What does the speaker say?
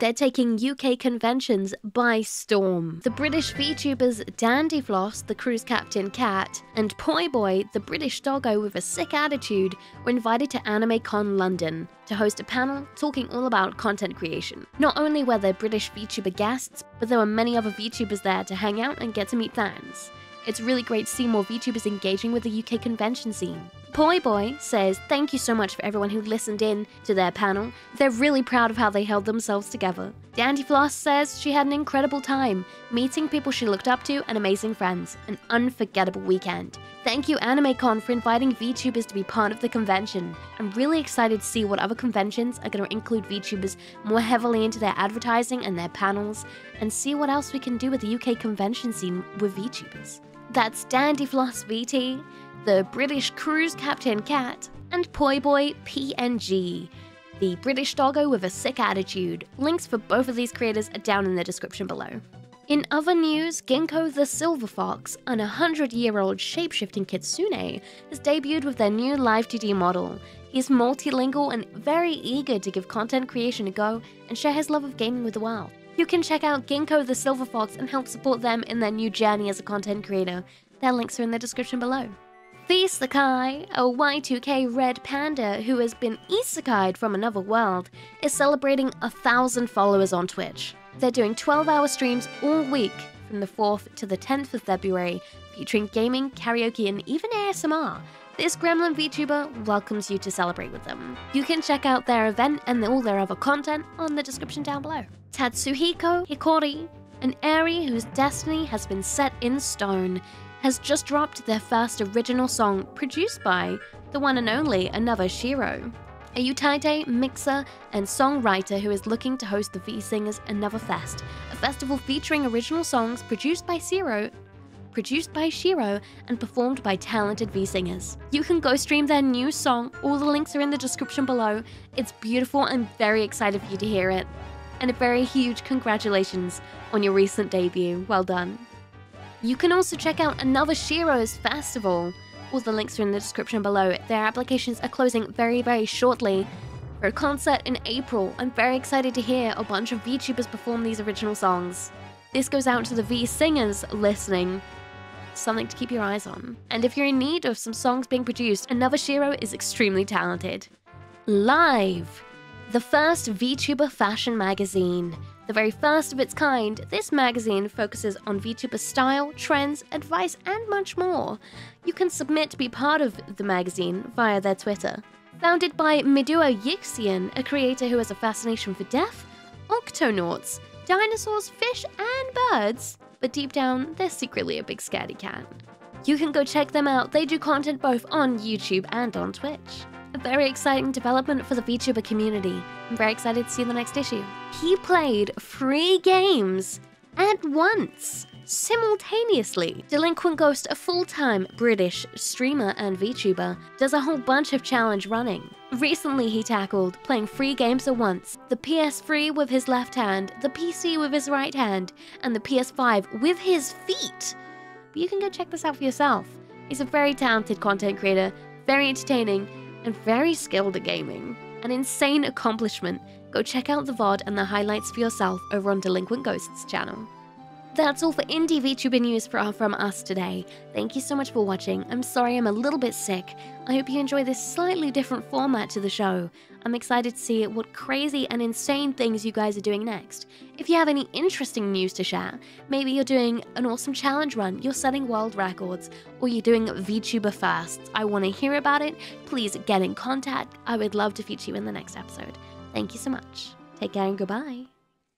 They're taking UK conventions by storm. The British VTubers Dandyfloss, the cruise captain cat, and Poi Boi, the British doggo with a sick attitude, were invited to AnimeCon London to host a panel talking all about content creation. Not only were there British VTuber guests, but there were many other VTubers there to hang out and get to meet fans. It's really great to see more VTubers engaging with the UK convention scene. Poi Boi says thank you so much for everyone who listened in to their panel. They're really proud of how they held themselves together. Dandyfloss says she had an incredible time, meeting people she looked up to and amazing friends. An unforgettable weekend. Thank you AnimeCon for inviting VTubers to be part of the convention. I'm really excited to see what other conventions are going to include VTubers more heavily into their advertising and their panels, and see what else we can do with the UK convention scene with VTubers. That's Dandyfloss VT the British cruise captain cat, and Poi Boi PNG, the British doggo with a sick attitude. Links for both of these creators are down in the description below. In other news, Ginko the Silver Fox, an 100 year old shapeshifting kitsune, has debuted with their new Live 2D model. He's multilingual and very eager to give content creation a go and share his love of gaming with the world. You can check out Ginko the Silver Fox and help support them in their new journey as a content creator. Their links are in the description below. Pheesekai, a Y2K red panda who has been isekai'd from another world, is celebrating a thousand followers on Twitch. They're doing 12 hour streams all week from the 4th to the 10th of February, featuring gaming, karaoke, and even ASMR. This Gremlin VTuber welcomes you to celebrate with them. You can check out their event and all their other content on the description down below. Tatsuhiko Hiroki, an Aerie whose destiny has been set in stone, has just dropped their first original song produced by the one and only Another Shiro. A Utaite mixer and songwriter who is looking to host the V Singers Another Fest, a festival featuring original songs produced by Shiro produced by Shiro and performed by talented V singers. You can go stream their new song, all the links are in the description below. It's beautiful, I'm very excited for you to hear it. And a very huge congratulations on your recent debut. Well done. You can also check out Another Shiro's Festival. All the links are in the description below. Their applications are closing very, very shortly. For a concert in April, I'm very excited to hear a bunch of VTubers perform these original songs. This goes out to the V singers listening. Something to keep your eyes on. And if you're in need of some songs being produced, Another Shiro is extremely talented. Live! The first VTuber fashion magazine. The very first of its kind, this magazine focuses on VTuber style, trends, advice, and much more. You can submit to be part of the magazine via their Twitter. Founded by Miduo Yixian, a creator who has a fascination for death, octonauts, dinosaurs, fish, and birds, but deep down, they're secretly a big scaredy cat. You can go check them out, they do content both on YouTube and on Twitch. A very exciting development for the VTuber community. I'm very excited to see the next issue. He played three games at once, simultaneously. Delinquent Ghost, a full-time British streamer and VTuber, does a whole bunch of challenge running. Recently he tackled playing three games at once, the PS3 with his left hand, the PC with his right hand, and the PS5 with his feet. But you can go check this out for yourself. He's a very talented content creator, very entertaining, and very skilled at gaming. An insane accomplishment. Go check out the VOD and the highlights for yourself over on Delinquent Ghosts channel. That's all for Indie VTuber news for, from us today. Thank you so much for watching. I'm sorry I'm a little bit sick. I hope you enjoy this slightly different format to the show. I'm excited to see what crazy and insane things you guys are doing next. If you have any interesting news to share, maybe you're doing an awesome challenge run, you're setting world records, or you're doing VTuber fasts, I want to hear about it. Please get in contact. I would love to feature you in the next episode. Thank you so much. Take care and goodbye.